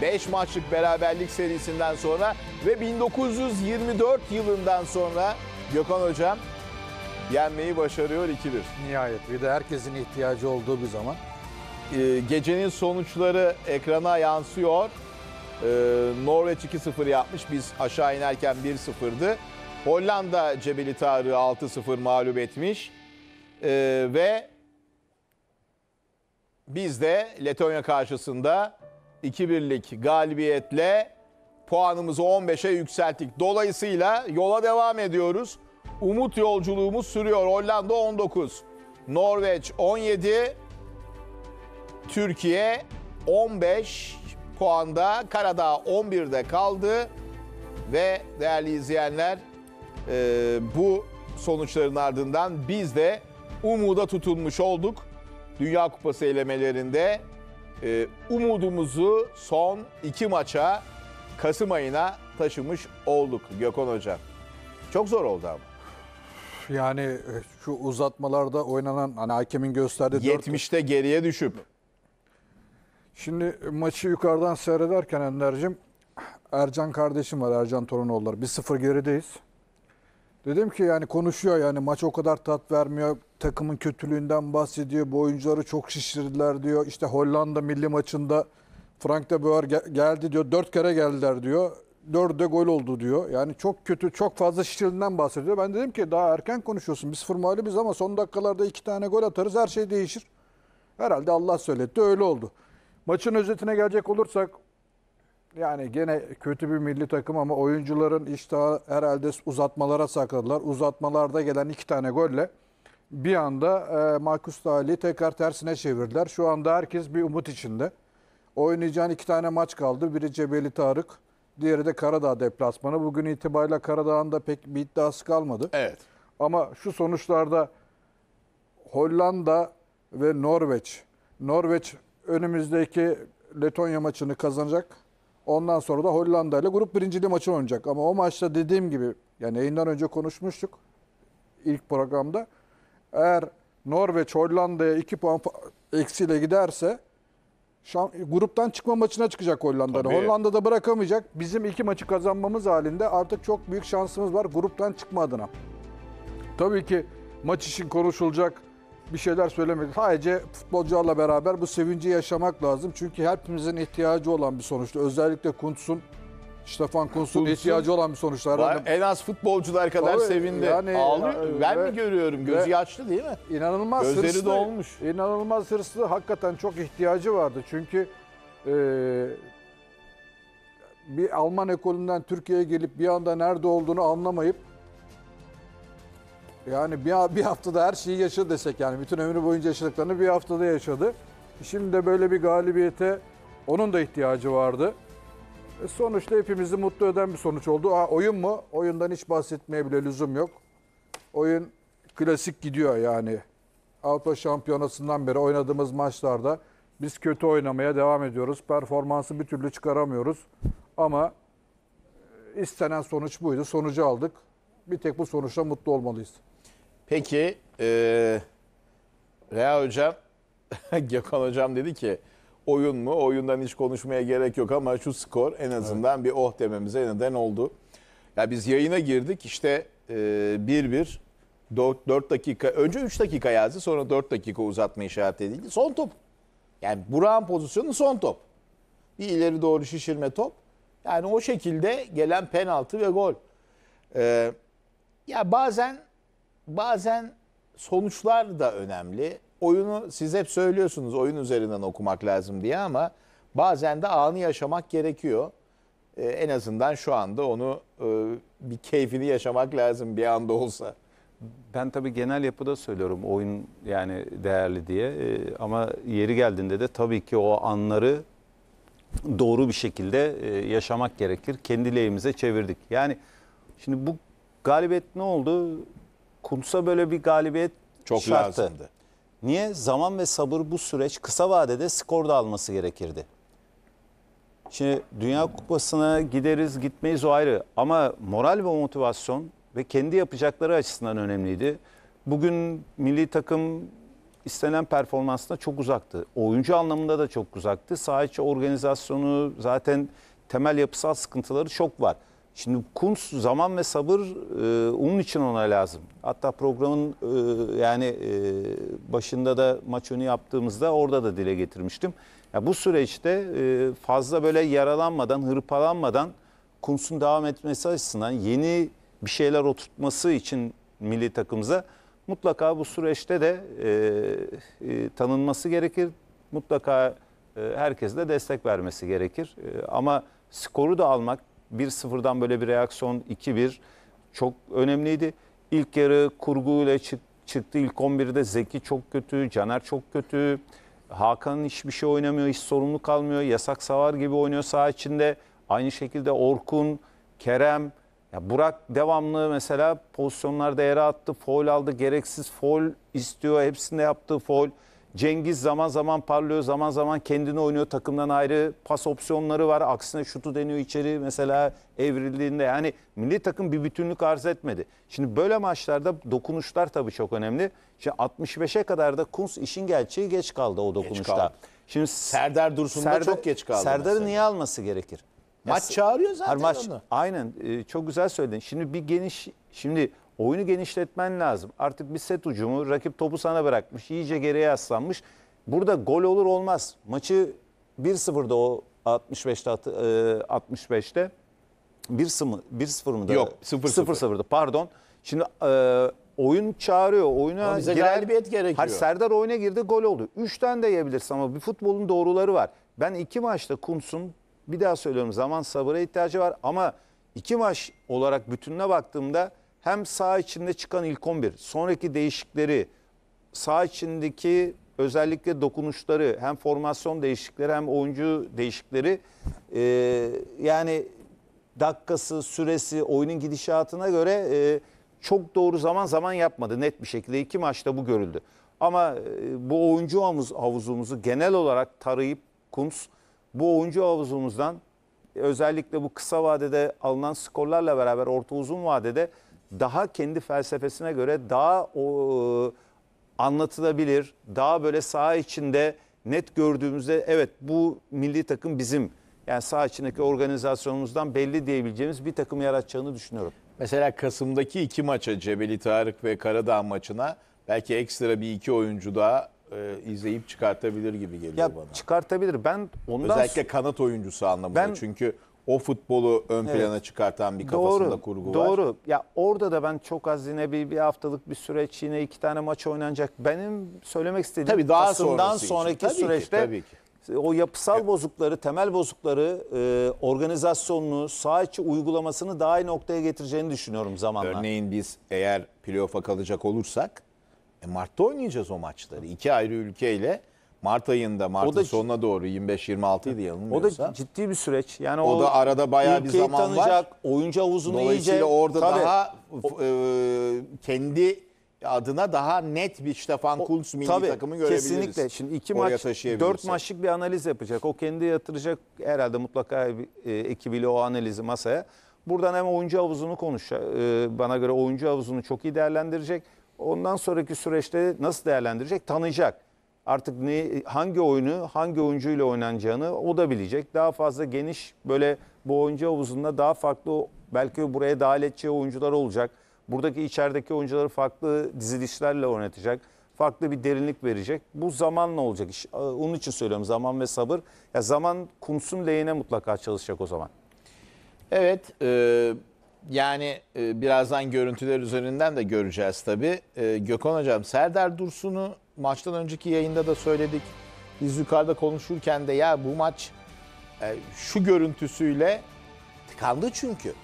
5 maçlık beraberlik serisinden sonra ve 1924 yılından sonra Gökhan Hocam yenmeyi başarıyor 2-1. Nihayet bir de herkesin ihtiyacı olduğu bir zaman. Ee, gecenin sonuçları ekrana yansıyor. Ee, Norveç 2-0 yapmış. Biz aşağı inerken 1-0'dı. Hollanda Cebeli Tarık'ı 6-0 mağlup etmiş. Ee, ve biz de Letonya karşısında 2-1'lik galibiyetle puanımızı 15'e yükselttik. Dolayısıyla yola devam ediyoruz. Umut yolculuğumuz sürüyor. Hollanda 19, Norveç 17, Türkiye 15 puanda, Karadağ 11'de kaldı ve değerli izleyenler e, bu sonuçların ardından biz de umuda tutulmuş olduk. Dünya Kupası elemelerinde e, umudumuzu son iki maça Kasım ayına taşımış olduk Gökhan Hoca. Çok zor oldu ama. Yani e, şu uzatmalarda oynanan hani hakemin gösterdiği dört- 70'te geriye düşüp Şimdi maçı yukarıdan seyrederken Ender'cim Ercan kardeşim var Ercan Torunoğulları. 1-0 gerideyiz. Dedim ki yani konuşuyor yani maç o kadar tat vermiyor. Takımın kötülüğünden bahsediyor. Bu oyuncuları çok şişirdiler diyor. İşte Hollanda milli maçında Frank de Boer ge- geldi diyor. Dört kere geldiler diyor. Dördü de gol oldu diyor. Yani çok kötü, çok fazla şişirdiğinden bahsediyor. Ben dedim ki daha erken konuşuyorsun. 1-0 mağlubiz ama son dakikalarda iki tane gol atarız. Her şey değişir. Herhalde Allah söyletti öyle oldu. Maçın özetine gelecek olursak yani gene kötü bir milli takım ama oyuncuların iştahı herhalde uzatmalara sakladılar. Uzatmalarda gelen iki tane golle bir anda e, Marcus Dahl'i tekrar tersine çevirdiler. Şu anda herkes bir umut içinde. Oynayacağın iki tane maç kaldı. Biri Cebeli Tarık, diğeri de Karadağ deplasmanı. Bugün itibariyle Karadağ'ın da pek bir iddiası kalmadı. evet Ama şu sonuçlarda Hollanda ve Norveç. Norveç önümüzdeki Letonya maçını kazanacak. Ondan sonra da Hollanda ile grup birinciliği maçı oynayacak. Ama o maçta dediğim gibi yani yayından önce konuşmuştuk ilk programda. Eğer Norveç Hollanda'ya 2 puan eksiyle giderse şam- gruptan çıkma maçına çıkacak Hollanda'da. Hollanda'da bırakamayacak. Bizim iki maçı kazanmamız halinde artık çok büyük şansımız var gruptan çıkma adına. Tabii ki maç için konuşulacak bir şeyler söylemedik. Sadece futbolcularla beraber bu sevinci yaşamak lazım. Çünkü hepimizin ihtiyacı olan bir sonuçta. Özellikle Kuntz'un, Stefan Kuntz'un ihtiyacı olan bir sonuçta. Var, en az futbolcular kadar Tabii, sevindi. yani- Ağlıyor. Ben ve- mi görüyorum? Gözü yaşlı değil mi? İnanılmaz Gözleri hırslı. dolmuş. İnanılmaz hırslı. Hakikaten çok ihtiyacı vardı. Çünkü e, bir Alman ekolünden Türkiye'ye gelip bir anda nerede olduğunu anlamayıp yani bir, bir haftada her şeyi yaşadı desek yani bütün ömrü boyunca yaşadıklarını bir haftada yaşadı. Şimdi de böyle bir galibiyete onun da ihtiyacı vardı. E, Sonuçta hepimizi mutlu eden bir sonuç oldu. Ha, oyun mu? Oyundan hiç bahsetmeye bile lüzum yok. Oyun klasik gidiyor yani. Avrupa Şampiyonası'ndan beri oynadığımız maçlarda biz kötü oynamaya devam ediyoruz. Performansı bir türlü çıkaramıyoruz. Ama e, istenen sonuç buydu. Sonucu aldık. Bir tek bu sonuçla mutlu olmalıyız. Peki e, Rea Hocam, Gökhan Hocam dedi ki oyun mu? Oyundan hiç konuşmaya gerek yok ama şu skor en azından bir oh dememize neden oldu. Ya biz yayına girdik işte e, 1-1 4, 4 dakika önce 3 dakika yazdı sonra 4 dakika uzatma işaret edildi. Son top. Yani Burak'ın pozisyonu son top. Bir ileri doğru şişirme top. Yani o şekilde gelen penaltı ve gol. Ee, ya bazen bazen sonuçlar da önemli. Oyunu siz hep söylüyorsunuz oyun üzerinden okumak lazım diye ama bazen de anı yaşamak gerekiyor. Ee, en azından şu anda onu e, bir keyfini yaşamak lazım bir anda olsa. Ben tabii genel yapıda söylüyorum oyun yani değerli diye Ee, ama yeri geldiğinde de tabii ki o anları doğru bir şekilde e, yaşamak gerekir. Kendi lehimize çevirdik. Yani şimdi bu galibiyet ne oldu? Kuntz'a böyle bir galibiyet Çok şarttı. lazımdı. Niye? Zaman ve sabır bu süreç kısa vadede skor da alması gerekirdi. Şimdi Dünya Kupası'na gideriz gitmeyiz o ayrı ama moral ve motivasyon ve kendi yapacakları açısından önemliydi. Bugün milli takım istenen performansına çok uzaktı. Oyuncu anlamında da çok uzaktı. Saha içi organizasyonu zaten temel yapısal sıkıntıları çok var. Şimdi Kuntz zaman ve sabır e, onun için ona lazım. Hatta programın e, yani e, başında da maç önü yaptığımızda orada da dile getirmiştim. Ya bu süreçte e, fazla böyle yaralanmadan, hırpalanmadan Kuntz'un devam etmesi açısından yeni bir şeyler oturtması için milli takımıza mutlaka bu süreçte de e, e, tanınması gerekir. Mutlaka e, herkes de destek vermesi gerekir. E, ama skoru da almak 1-0'dan böyle bir reaksiyon 2-1 çok önemliydi. İlk yarı kurguyla çık, çıktı. İlk 11'de Zeki çok kötü, Caner çok kötü. Hakan hiçbir şey oynamıyor, hiç sorumluluk almıyor. Yasak savar gibi oynuyor saha içinde. Aynı şekilde Orkun, Kerem, ya Burak devamlı mesela pozisyonlarda yere attı, foul aldı, gereksiz foul istiyor, hepsinde yaptığı foul. Cengiz zaman zaman parlıyor, zaman zaman kendini oynuyor. Takımdan ayrı pas opsiyonları var. Aksine şutu deniyor içeri mesela evrildiğinde. Yani milli takım bir bütünlük arz etmedi. Şimdi böyle maçlarda dokunuşlar tabii çok önemli. Şimdi 65'e kadar da Kuns işin gerçeği geç kaldı o dokunuşta. kaldı. Şimdi Serdar Dursun da çok geç kaldı Serdar'ı mesela. niye alması gerekir? Maç çağırıyor zaten her maç, onu. Aynen e, çok güzel söyledin. Şimdi bir geniş şimdi oyunu genişletmen lazım. Artık bir set ucumu rakip topu sana bırakmış. iyice geriye yaslanmış. Burada gol olur olmaz. Maçı 1-0'da o 65'te at- e, 65'te 1-0 mı 1-0 mı da? Yok, 0-0. 0-0'da pardon. Şimdi e, oyun çağırıyor. Oyuna bize giren- galibiyet gerekiyor. Hayır, Serdar oyuna girdi gol oldu. 3 tane de yiyebilirsin ama bir futbolun doğruları var. Ben iki maçta Kuntz'un bir daha söylüyorum zaman sabıra ihtiyacı var ama iki maç olarak bütününe baktığımda hem saha içinde çıkan ilk 11 sonraki değişikleri saha içindeki özellikle dokunuşları hem formasyon değişiklikleri hem oyuncu değişiklikleri e, yani dakikası, süresi, oyunun gidişatına göre e, çok doğru zaman zaman yapmadı net bir şekilde. iki maçta bu görüldü. Ama e, bu oyuncu havuz, havuzumuzu genel olarak tarayıp Kuntz bu oyuncu havuzumuzdan özellikle bu kısa vadede alınan skorlarla beraber orta uzun vadede daha kendi felsefesine göre daha o, anlatılabilir, daha böyle saha içinde net gördüğümüzde evet bu milli takım bizim. Yani saha içindeki organizasyonumuzdan belli diyebileceğimiz bir takım yaratacağını düşünüyorum. Mesela Kasım'daki iki maça Cebeli Tarık ve Karadağ maçına belki ekstra bir iki oyuncu daha e, izleyip çıkartabilir gibi geliyor Ya bana. çıkartabilir. Ben ondan Özellikle kanat oyuncusu anlamında. Ben- Çünkü o futbolu ön Evet. plana çıkartan bir kafasında doğru, kurgu var. Doğru. Ya orada da ben çok az yine bir, bir haftalık bir süreç yine iki tane maç oynanacak. Benim söylemek istediğim Tabii daha Kasım'dan sonraki Tabii ki, süreçte tabii ki. o yapısal bozukları, temel bozukları, e, organizasyonunu, saha içi uygulamasını daha iyi noktaya getireceğini düşünüyorum zamanla. Örneğin biz eğer playoff'a kalacak olursak e, Mart'ta oynayacağız o maçları. İki ayrı ülkeyle Mart ayında, Mart'ın da- sonuna doğru 25-26 idi O da ciddi bir süreç. Yani O da arada bayağı bir ülkeyi zaman var. tanıyacak, oyuncu havuzunu Dolayısıyla iyice orada Tabii. daha e, kendi adına daha net bir Stefan Kuntz milli Tabii, takımı görebiliriz. Kesinlikle. Şimdi iki Oraya maç, taşıyabilirsek. dört maçlık bir analiz yapacak. O kendi yatıracak herhalde mutlaka e, ekibiyle o analizi masaya. Buradan hem oyuncu havuzunu konuşacak. E, bana göre oyuncu havuzunu çok iyi değerlendirecek. Ondan sonraki süreçte nasıl değerlendirecek? Tanıyacak. Artık ne, hangi oyunu, hangi oyuncuyla oynanacağını o da bilecek. Daha fazla geniş böyle bu oyuncu havuzunda daha farklı belki buraya dahil edeceği oyuncular olacak. Buradaki içerideki oyuncuları farklı dizilişlerle oynatacak. Farklı bir derinlik verecek. Bu zamanla olacak iş. Onun için söylüyorum zaman ve sabır. Ya zaman Kuntz'un lehine mutlaka çalışacak o zaman. Evet, e, yani e, birazdan görüntüler üzerinden de göreceğiz tabii. E, Gökhan Hocam, Serdar Dursun'u maçtan önceki yayında da söyledik. Biz yukarıda konuşurken de ya bu maç e, şu görüntüsüyle tıkandı çünkü.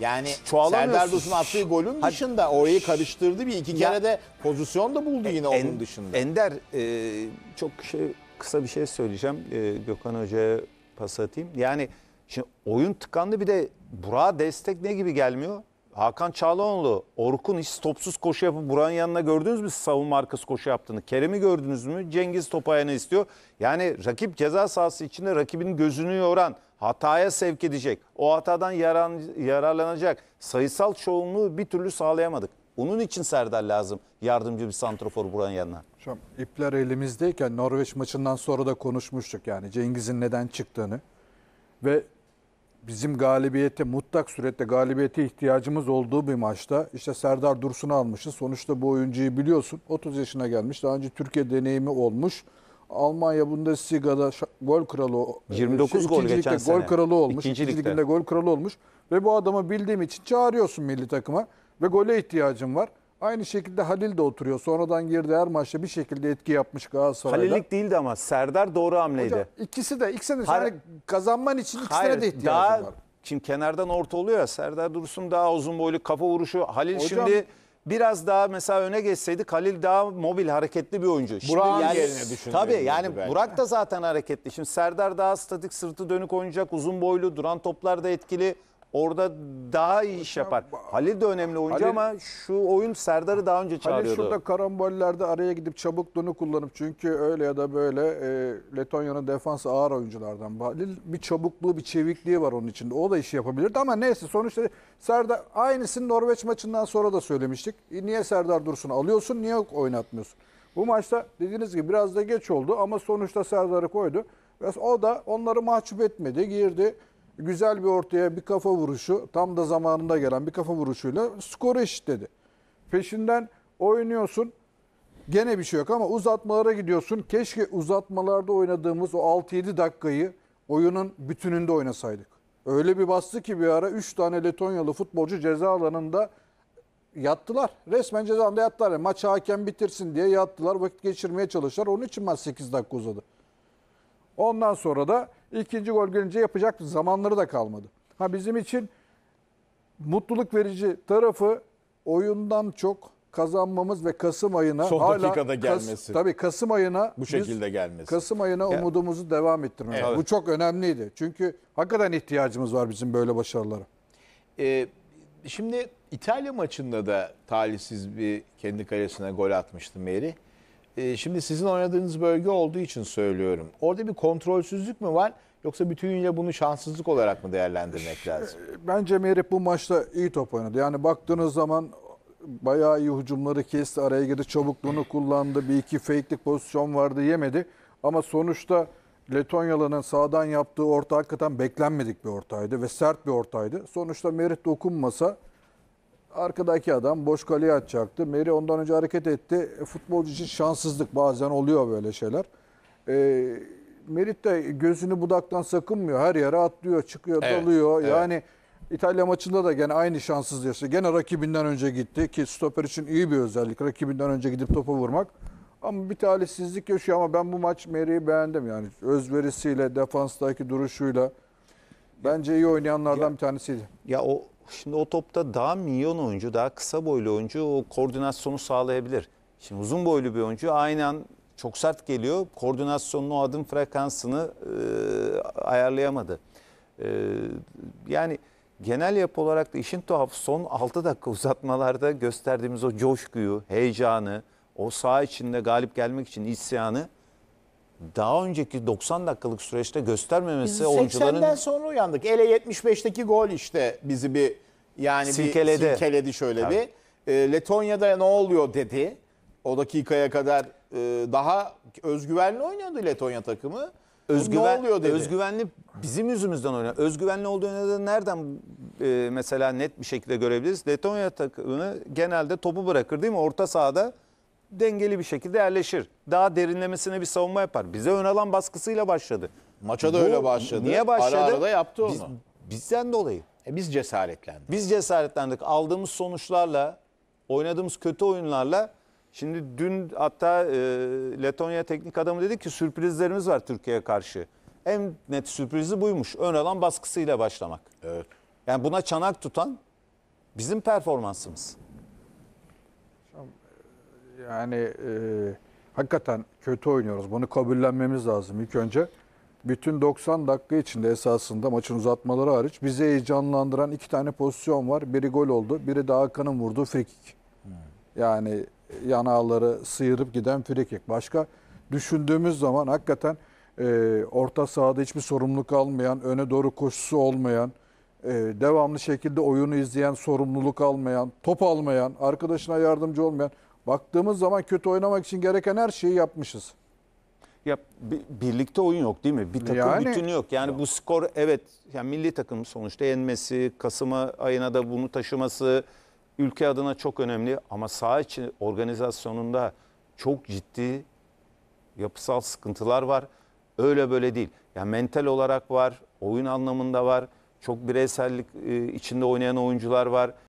Yani. Serdar Dursun attığı golün Hadi. dışında orayı karıştırdı bir iki Ya- kere de pozisyon da buldu yine En- onun dışında. Ender e, çok şey kısa bir şey söyleyeceğim. E, Gökhan Hoca'ya pas atayım. Yani şimdi oyun tıkandı bir de Burak'a destek ne gibi gelmiyor? Hakan Çağlanoğlu, Orkun hiç topsuz koşu yapıp Burak'ın yanına gördünüz mü savunma arkası koşu yaptığını? Kerem'i gördünüz mü? Cengiz top ayağını istiyor. Yani rakip ceza sahası içinde rakibin gözünü yoran, hataya sevk edecek, o hatadan yaran, yararlanacak sayısal çoğunluğu bir türlü sağlayamadık. Onun için Serdar lazım. Yardımcı bir santrofor buranın yanına. Hocam ipler elimizdeyken Norveç maçından sonra da konuşmuştuk yani Cengiz'in neden çıktığını ve bizim galibiyete mutlak surette galibiyete ihtiyacımız olduğu bir maçta işte Serdar Dursun'u almışız. Sonuçta bu oyuncuyu biliyorsun 30 yaşına gelmiş daha önce Türkiye deneyimi olmuş. Almanya Bundesliga'da gol kralı o- 29 şey, gol geçen sene. gol kralı olmuş. İkinci İkinci ligde. gol kralı olmuş ve bu adamı bildiğim için çağırıyorsun milli takıma ve gole ihtiyacım var. Aynı şekilde Halil de oturuyor. Sonradan girdi her maçta bir şekilde etki yapmış Galatasaray'da. Halillik değildi ama Serdar doğru hamleydi. Hocam ikisi de ikisine de yani kazanman için ikisine Hayır, de ihtiyacın daha, var. Şimdi kenardan orta oluyor ya Serdar Dursun daha uzun boylu kafa vuruşu. Halil Hocam- şimdi biraz daha mesela öne geçseydik Halil daha mobil hareketli bir oyuncu. Şimdi Burak'ın yerine düşünülebilirdi Tabii yani belki. Burak da zaten hareketli. Şimdi Serdar daha statik sırtı dönük oynayacak uzun boylu duran toplar da etkili. Orada daha iyi iş yapar. Halil de önemli oyuncu Halil- ama şu oyun Serdar'ı daha önce Hani çağırıyordu. şurada karambollerde araya gidip çabukluğunu kullanıp çünkü öyle ya da böyle e, Letonya'nın defansı ağır oyunculardan. Halil bir çabukluğu, bir çevikliği var onun içinde. O da işi yapabilirdi ama neyse sonuçta Serdar aynısını Norveç maçından sonra da söylemiştik. E, Niye Serdar Dursun'u alıyorsun, niye oynatmıyorsun? Bu maçta dediğiniz gibi biraz da geç oldu ama sonuçta Serdar'ı koydu. Ve o da onları mahcup etmedi, girdi. Güzel bir ortaya bir kafa vuruşu, tam da zamanında gelen bir kafa vuruşuyla skoru eşitledi. Peşinden oynuyorsun. Gene bir şey yok ama uzatmalara gidiyorsun. Keşke uzatmalarda oynadığımız o 6-7 dakikayı oyunun bütününde oynasaydık. Öyle bir bastı ki bir ara 3 tane Letonyalı futbolcu ceza alanında yattılar. Resmen ceza alanında yattılar. Yani maç hakem bitirsin diye yattılar. Vakit geçirmeye çalıştılar. Onun için maç 8 dakika uzadı. Ondan sonra da ikinci gol gelince yapacak zamanları da kalmadı. Ha bizim için mutluluk verici tarafı oyundan çok kazanmamız ve Kasım ayına Son hala dakikada Kas- gelmesi. tabii Kasım ayına Bu biz şekilde gelmesi. Kasım ayına umudumuzu devam ettirmemiz. Evet. Bu çok önemliydi. Çünkü hakikaten ihtiyacımız var bizim böyle başarılara. Ee, şimdi İtalya maçında da talihsiz bir kendi kalesine gol atmıştı Meri. Ee, şimdi sizin oynadığınız bölge olduğu için söylüyorum. Orada bir kontrolsüzlük mü var yoksa bütünüyle bunu şanssızlık olarak mı değerlendirmek lazım? Bence Merih bu maçta iyi top oynadı. Yani baktığınız zaman bayağı iyi hücumları kesti, araya girdi, çabukluğunu kullandı. Bir iki fake'lik pozisyon vardı, yemedi. Ama sonuçta Letonyalı'nın sağdan yaptığı orta hakikaten beklenmedik bir ortaydı ve sert bir ortaydı. Sonuçta Merih dokunmasa arkadaki adam boş kaleye atacaktı. Meri ondan önce hareket etti. E, Futbolcu için şanssızlık bazen oluyor böyle şeyler. E, Merit de gözünü budaktan sakınmıyor. Her yere atlıyor, çıkıyor, Evet, dalıyor. evet. Yani İtalya maçında da gene aynı şanssızlığı yaşadı. Gene rakibinden önce gitti ki stoper için iyi bir özellik. Rakibinden önce gidip topa vurmak. Ama bir talihsizlik yaşıyor ama ben bu maç Meri'yi beğendim yani. Özverisiyle, defanstaki duruşuyla. Bence iyi oynayanlardan bir tanesiydi. Ya o şimdi o topta daha milyon oyuncu, daha kısa boylu oyuncu o koordinasyonu sağlayabilir. Şimdi uzun boylu bir oyuncu aynı an çok sert geliyor. Koordinasyonunu, o adım frekansını e, ayarlayamadı. E, yani genel yapı olarak da işin tuhafı son 6 dakika uzatmalarda gösterdiğimiz o coşkuyu, heyecanı, o saha içinde galip gelmek için isyanı daha önceki 90 dakikalık süreçte göstermemesi Biz 80'den oyuncuların sonra uyandık. Ele 75'teki gol işte bizi bir yani Silkeledi. bir silkeledi şöyle Tabii. bir. E, Letonya'da ne oluyor dedi. O dakikaya kadar e, daha özgüvenli oynuyordu Letonya takımı. Özgüven, ne oluyor dedi. Özgüvenli bizim yüzümüzden oynuyor. Özgüvenli olduğunu da nereden e, mesela net bir şekilde görebiliriz? Letonya takımı genelde topu bırakır değil mi? Orta sahada dengeli bir şekilde yerleşir. Daha derinlemesine bir savunma yapar. Bize ön alan baskısıyla başladı. Maça da Bu öyle başladı. Niye başladı? Ara ara da yaptı onu. Biz- bizden dolayı. E, biz cesaretlendik. Biz cesaretlendik. Aldığımız sonuçlarla, oynadığımız kötü oyunlarla. Şimdi dün hatta e, Letonya teknik adamı dedi ki sürprizlerimiz var Türkiye'ye karşı. En net sürprizi buymuş. Ön alan baskısıyla başlamak. Evet. Yani buna çanak tutan bizim performansımız. Yani e, hakikaten kötü oynuyoruz. Bunu kabullenmemiz lazım ilk önce. Bütün 90 dakika içinde esasında maçın uzatmaları hariç bizi heyecanlandıran iki tane pozisyon var. Biri gol oldu, biri de Hakan'ın vurduğu frikik. Yani yanağları sıyırıp giden frikik. Başka düşündüğümüz zaman hakikaten e, orta sahada hiçbir sorumluluk almayan, öne doğru koşusu olmayan, e, devamlı şekilde oyunu izleyen, sorumluluk almayan, top almayan, arkadaşına yardımcı olmayan. Baktığımız zaman kötü oynamak için gereken her şeyi yapmışız. Ya bi- birlikte oyun yok değil mi? Bir takım Yani- bütünü yok. Yani bu skor evet yani milli takım sonuçta yenmesi, Kasım ayına da bunu taşıması ülke adına çok önemli ama saha içi organizasyonunda çok ciddi yapısal sıkıntılar var. Öyle böyle değil. Yani mental olarak var, oyun anlamında var. Çok bireysellik e, içinde oynayan oyuncular var.